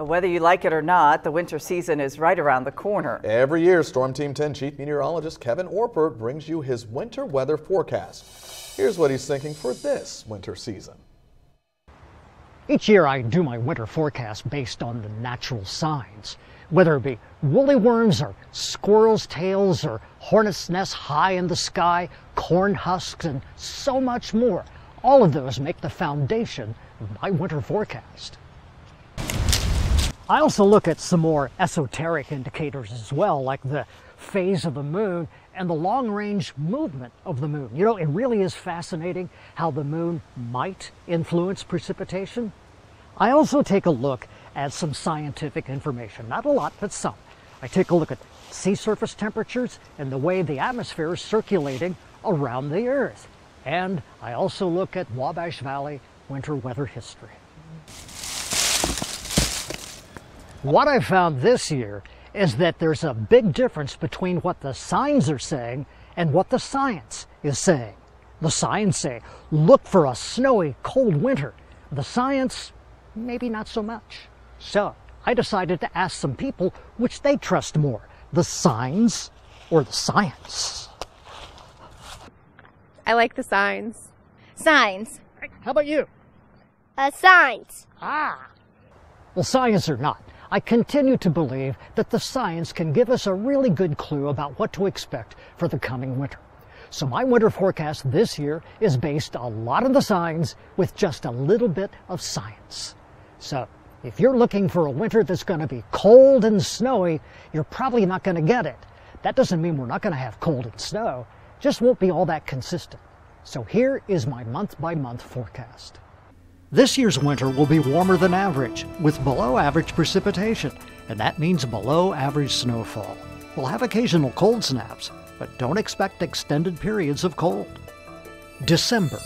Whether you like it or not, the winter season is right around the corner. Every year, Storm Team 10 Chief Meteorologist Kevin Orpurt brings you his winter weather forecast. Here's what he's thinking for this winter season. Each year I do my winter forecast based on the natural signs, whether it be woolly worms or squirrels' tails or hornets' nests high in the sky, corn husks, and so much more. All of those make the foundation of my winter forecast. I also look at some more esoteric indicators as well, like the phase of the moon and the long range movement of the moon. You know, it really is fascinating how the moon might influence precipitation. I also take a look at some scientific information, not a lot, but some. I take a look at sea surface temperatures and the way the atmosphere is circulating around the Earth. And I also look at Wabash Valley winter weather history. What I found this year is that there's a big difference between what the signs are saying and what the science is saying. The signs say, look for a snowy, cold winter. The science, maybe not so much. So I decided to ask some people which they trust more, the signs or the science. I like the signs. Signs. How about you? Uh, signs. Ah. Well, science or not, I continue to believe that the science can give us a really good clue about what to expect for the coming winter. So my winter forecast this year is based a lot on the signs with just a little bit of science. So if you're looking for a winter that's going to be cold and snowy, you're probably not going to get it. That doesn't mean we're not going to have cold and snow, just won't be all that consistent. So here is my month by month forecast. This year's winter will be warmer than average, with below average precipitation, and that means below average snowfall. We'll have occasional cold snaps, but don't expect extended periods of cold. December.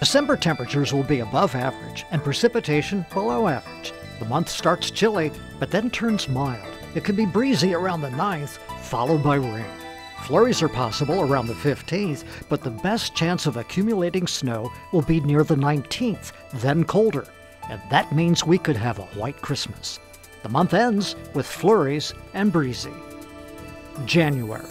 December temperatures will be above average and precipitation below average. The month starts chilly, but then turns mild. It can be breezy around the 9th, followed by rain. Flurries are possible around the 15th, but the best chance of accumulating snow will be near the 19th, then colder. And that means we could have a white Christmas. The month ends with flurries and breezy. January.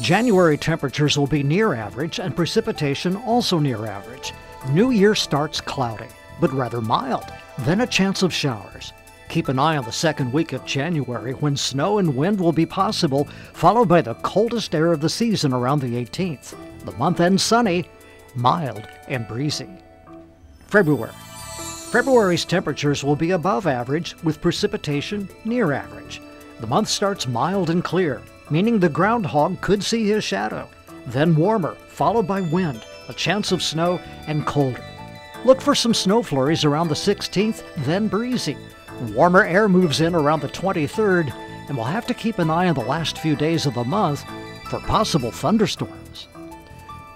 January temperatures will be near average and precipitation also near average. New Year starts cloudy, but rather mild, then a chance of showers. Keep an eye on the second week of January when snow and wind will be possible, followed by the coldest air of the season around the 18th. The month ends sunny, mild, and breezy. February. February's temperatures will be above average with precipitation near average. The month starts mild and clear, meaning the groundhog could see his shadow. Then warmer, followed by wind, a chance of snow, and colder. Look for some snow flurries around the 16th, then breezy. Warmer air moves in around the 23rd, and we'll have to keep an eye on the last few days of the month for possible thunderstorms.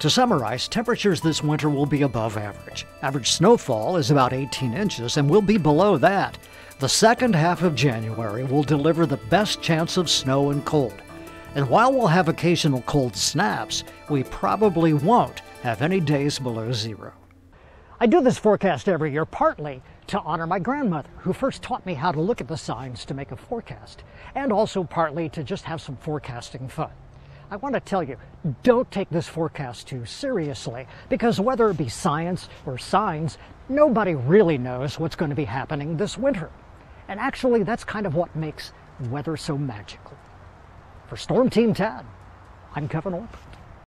To summarize, temperatures this winter will be above average. Average snowfall is about 18 inches and will be below that. The second half of January will deliver the best chance of snow and cold. And while we'll have occasional cold snaps, we probably won't have any days below zero. I do this forecast every year partly to honor my grandmother, who first taught me how to look at the signs to make a forecast, and also partly to just have some forecasting fun. I want to tell you, don't take this forecast too seriously, because whether it be science or signs, nobody really knows what's going to be happening this winter. And actually, that's kind of what makes weather so magical. For Storm Team 10, I'm Kevin Orpurt.